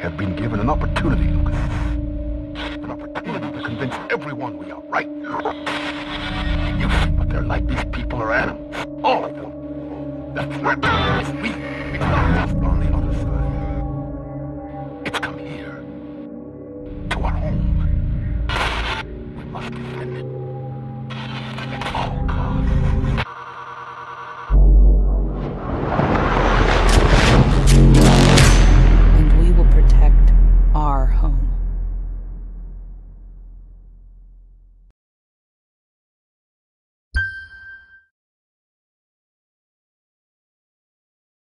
have been given an opportunity, Lucas. An opportunity to convince everyone we are right. But they're like. These people are animals. All of them. That's not is we. It's not just on the other side. It's come here. To our home. We must defend it.